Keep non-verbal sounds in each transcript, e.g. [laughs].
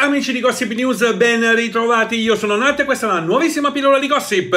Amici di Gossip News, ben ritrovati. Io sono Nat e questa è una nuovissima pillola di gossip.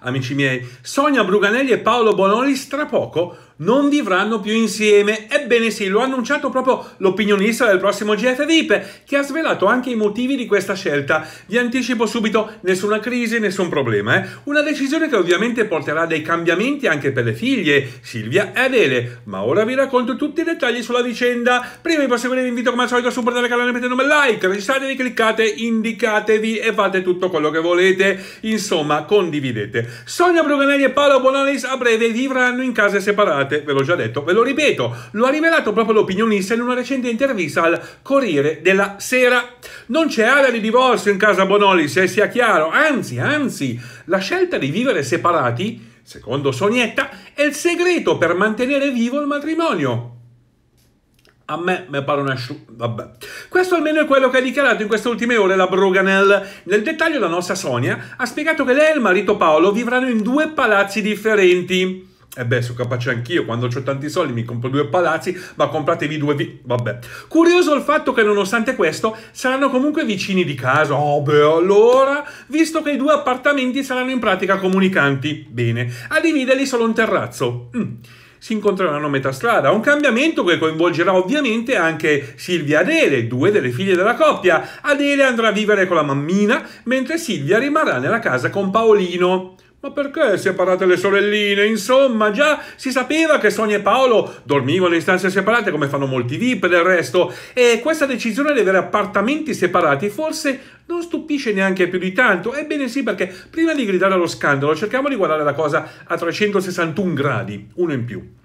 Amici miei, Sonia Bruganelli e Paolo Bonolis tra poco non vivranno più insieme. Ebbene sì, lo ha annunciato proprio l'opinionista del prossimo GF VIP, che ha svelato anche i motivi di questa scelta. Vi anticipo subito, nessuna crisi, nessun problema. Eh? Una decisione che ovviamente porterà dei cambiamenti anche per le figlie, Silvia e Adele. Ma ora vi racconto tutti i dettagli sulla vicenda. Prima di proseguire vi invito come al solito a supportare il canale mettendo un like, registratevi, cliccate, indicatevi e fate tutto quello che volete. Insomma, condividete. Sonia Bruganelli e Paolo Bonolis a breve vivranno in case separate volte, ve l'ho già detto, ve lo ripeto, lo ha rivelato proprio l'opinionista in una recente intervista al Corriere della Sera. Non c'è area di divorzio in casa Bonoli, se sia chiaro, anzi, anzi, la scelta di vivere separati, secondo Sonietta, è il segreto per mantenere vivo il matrimonio. A me mi pare una sciù... Vabbè. Questo almeno è quello che ha dichiarato in queste ultime ore la Bruganel. Nel dettaglio la nostra Sonia ha spiegato che lei e il marito Paolo vivranno in due palazzi differenti. E beh, sono capace anch'io, quando ho tanti soldi mi compro due palazzi, ma compratevi due vi... Vabbè. Curioso il fatto che nonostante questo saranno comunque vicini di casa. Oh beh, allora, visto che i due appartamenti saranno in pratica comunicanti. Bene, a dividerli solo un terrazzo. Mm si incontreranno a metà strada. Un cambiamento che coinvolgerà ovviamente anche Silvia e Adele, due delle figlie della coppia. Adele andrà a vivere con la mammina, mentre Silvia rimarrà nella casa con Paolino. Ma perché separate le sorelline? Insomma, già si sapeva che Sonia e Paolo dormivano in stanze separate come fanno molti VIP del resto e questa decisione di avere appartamenti separati forse non stupisce neanche più di tanto. Ebbene sì, perché prima di gridare allo scandalo cerchiamo di guardare la cosa a 361 gradi, uno in più.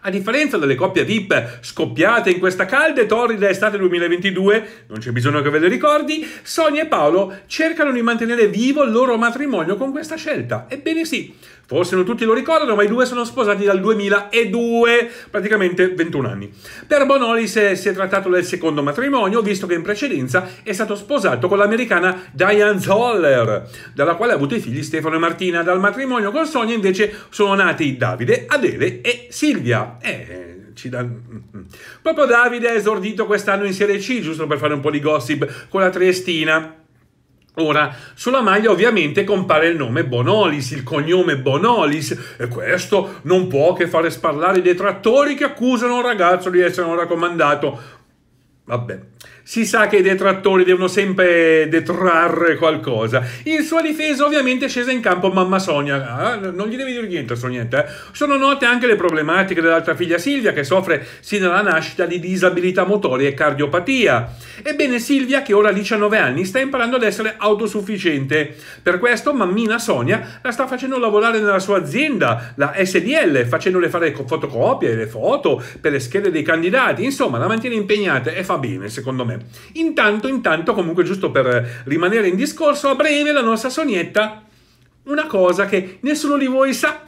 A differenza delle coppie VIP scoppiate in questa calda e torrida estate 2022, non c'è bisogno che ve le ricordi, Sonia e Paolo cercano di mantenere vivo il loro matrimonio con questa scelta. Ebbene sì, Forse non tutti lo ricordano, ma i due sono sposati dal 2002, praticamente 21 anni. Per Bonolis si è trattato del secondo matrimonio, visto che in precedenza è stato sposato con l'americana Diane Zoller, dalla quale ha avuto i figli Stefano e Martina. Dal matrimonio con Sonia invece sono nati Davide, Adele e Silvia. Eh, ci dà... Mm, mm. Proprio Davide ha esordito quest'anno in Serie C, giusto per fare un po' di gossip, con la Triestina. Ora, sulla maglia ovviamente compare il nome Bonolis, il cognome Bonolis, e questo non può che fare sparlare i detrattori che accusano un ragazzo di essere un raccomandato. Vabbè, si sa che i detrattori devono sempre detrarre qualcosa. In sua difesa ovviamente è scesa in campo mamma Sonia, ah, non gli devi dire niente Sonietta, eh. sono note anche le problematiche dell'altra figlia Silvia che soffre sin dalla nascita di disabilità motoria e cardiopatia. Ebbene Silvia che ora ha 19 anni sta imparando ad essere autosufficiente, per questo mammina Sonia la sta facendo lavorare nella sua azienda, la SDL, facendole fare fotocopie, le foto per le schede dei candidati, insomma la mantiene impegnata e fa bene secondo me. Intanto, intanto, comunque giusto per rimanere in discorso, a breve la nostra Sonietta, una cosa che nessuno di voi sa,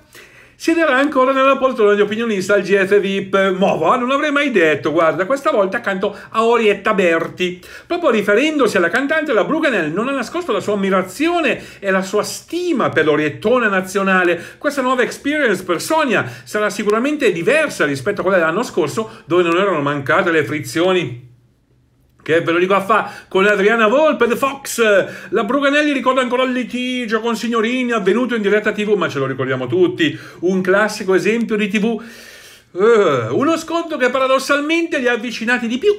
siederà ancora nella poltrona di opinionista al GF VIP. Ma va, non l'avrei mai detto, guarda, questa volta accanto a Orietta Berti. Proprio riferendosi alla cantante, la Bruganel non ha nascosto la sua ammirazione e la sua stima per l'Oriettone nazionale. Questa nuova experience per Sonia sarà sicuramente diversa rispetto a quella dell'anno scorso, dove non erano mancate le frizioni che ve lo dico a fa con Adriana Volpe, The Fox. La Bruganelli ricorda ancora il litigio con Signorini avvenuto in diretta TV, ma ce lo ricordiamo tutti. Un classico esempio di TV. Uh, eh, uno scontro che paradossalmente li ha avvicinati di più.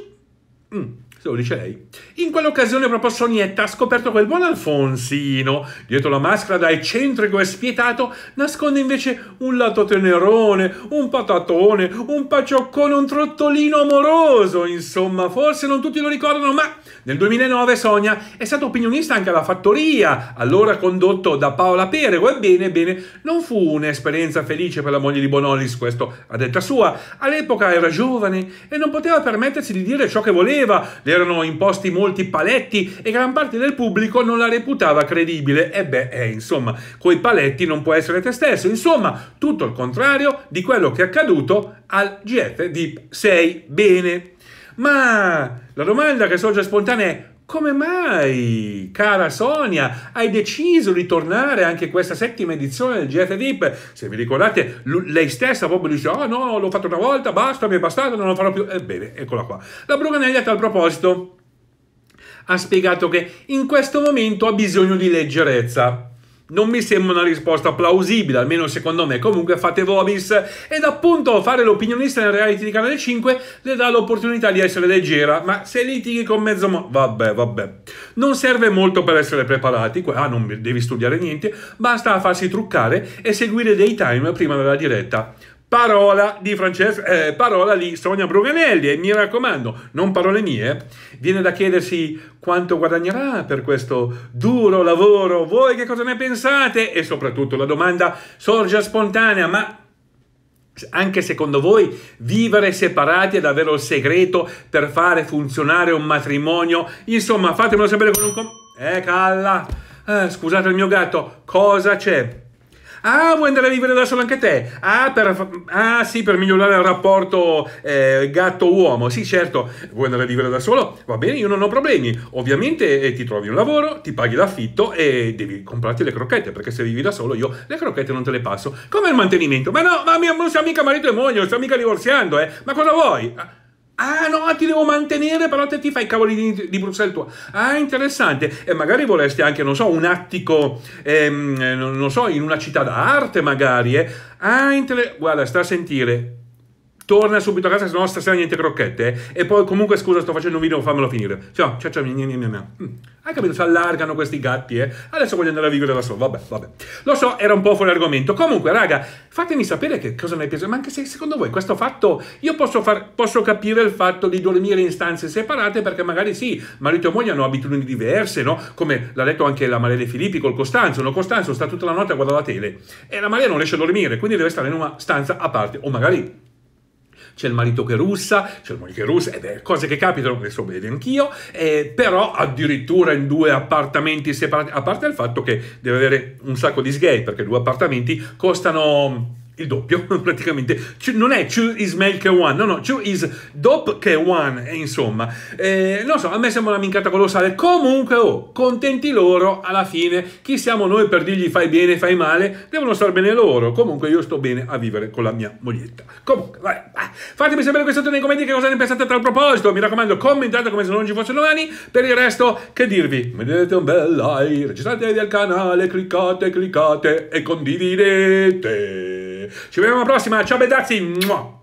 Mm se lo dice lei. In quell'occasione proprio Sonietta ha scoperto quel buon Alfonsino. Dietro la maschera da eccentrico e spietato nasconde invece un lato tenerone, un patatone, un pacioccone, un trottolino amoroso. Insomma, forse non tutti lo ricordano, ma nel 2009 Sonia è stata opinionista anche alla Fattoria, allora condotto da Paola Perego. Ebbene, ebbene, non fu un'esperienza felice per la moglie di Bonolis, questo a detta sua. All'epoca era giovane e non poteva permettersi di dire ciò che voleva le erano imposti molti paletti e gran parte del pubblico non la reputava credibile. E beh, eh, insomma, coi paletti non può essere te stesso. Insomma, tutto il contrario di quello che è accaduto al GF VIP 6. Bene. Ma la domanda che sorge spontanea è come mai, cara Sonia, hai deciso di tornare anche questa settima edizione del GF VIP? Se vi ricordate, lei stessa proprio dice, oh no, l'ho fatto una volta, basta, mi è bastato, non lo farò più. Ebbene, eccola qua. La Bruganelli a tal proposito ha spiegato che in questo momento ha bisogno di leggerezza. Non mi sembra una risposta plausibile, almeno secondo me. Comunque fate vobis. Ed appunto fare l'opinionista nel reality di Canale 5 le dà l'opportunità di essere leggera. Ma se litighi con mezzo mo... Vabbè, vabbè. Non serve molto per essere preparati. Ah, non devi studiare niente. Basta farsi truccare e seguire dei time prima della diretta. Parola di Francesco, eh, parola di Sonia Bruganelli e mi raccomando, non parole mie, viene da chiedersi quanto guadagnerà per questo duro lavoro, voi che cosa ne pensate? E soprattutto la domanda sorge spontanea, ma anche secondo voi vivere separati è davvero il segreto per fare funzionare un matrimonio? Insomma, fatemelo sapere con un... Com- eh, calla! Eh, scusate il mio gatto, cosa c'è? Ah, vuoi andare a vivere da solo anche te? Ah, per, ah sì, per migliorare il rapporto eh, gatto-uomo. Sì, certo, vuoi andare a vivere da solo? Va bene, io non ho problemi. Ovviamente eh, ti trovi un lavoro, ti paghi l'affitto e devi comprarti le crocchette, perché se vivi da solo io le crocchette non te le passo. Come il mantenimento? Ma no, ma non siamo mica marito e moglie, non stiamo mica divorziando, eh. Ma cosa vuoi? Ah no, ti devo mantenere, però te ti fai i cavoli di, di Bruxelles tua. Ah, interessante. E magari vorresti anche, non so, un attico, ehm, non so, in una città d'arte magari, eh. Ah, interessante. Guarda, sta a sentire torna subito a casa, se no stasera niente crocchette. E poi comunque scusa, sto facendo un video, fammelo finire. Ciao, ciao, ciao, mia, mia, mia, mia. Mm. Hai capito? Si allargano questi gatti, eh? Adesso voglio andare a vivere da solo. Vabbè, vabbè. Lo so, era un po' fuori argomento. Comunque, raga, fatemi sapere che cosa ne pensate. Ma anche se secondo voi questo fatto, io posso, far, posso capire il fatto di dormire in stanze separate perché magari sì, marito e moglie hanno abitudini diverse, no? Come l'ha detto anche la Maria De Filippi col Costanzo. No? Costanzo sta tutta la notte a guardare la tele e la Maria non riesce a dormire, quindi deve stare in una stanza a parte. O magari c'è il marito che russa, c'è il moglie che russa, ed è cose che capitano, adesso vedo anch'io, eh, però addirittura in due appartamenti separati, a parte il fatto che deve avere un sacco di sgay, perché due appartamenti costano il doppio [laughs] praticamente. Non è two is male che one no no two is dop che one e insomma. Eh, non so a me sembra una mincata colossale. Comunque oh contenti loro alla fine. Chi siamo noi per dirgli fai bene fai male? Devono star bene loro. Comunque io sto bene a vivere con la mia moglietta. Comunque vai, vai. fatemi sapere qui sotto nei commenti che cosa ne pensate a tal proposito. Mi raccomando commentate come se non ci fosse domani per il resto che dirvi? Mettete un bel like registratevi al canale cliccate cliccate e condividete ci vediamo alla prossima, ciao bedazzi!